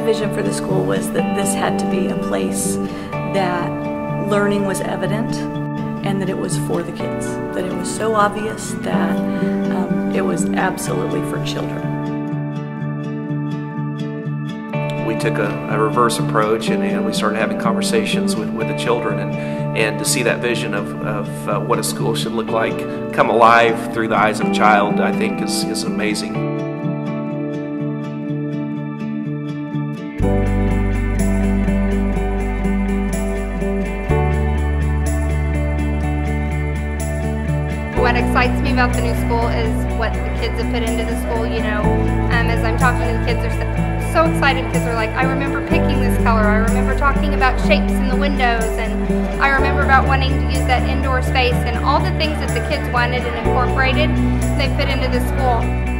vision for the school was that this had to be a place that learning was evident and that it was for the kids, that it was so obvious that um, it was absolutely for children. We took a, a reverse approach and, and, we started having conversations with, with the children and, and to see that vision of, of uh, what a school should look like come alive through the eyes of a child I think is, is amazing. What excites me about the new school is what the kids have put into the school. You know, um, as I'm talking to the kids, they're so excited because they're like, I remember picking this color. I remember talking about shapes in the windows, and I remember about wanting to use that indoor space and all the things that the kids wanted and incorporated, they put into the school.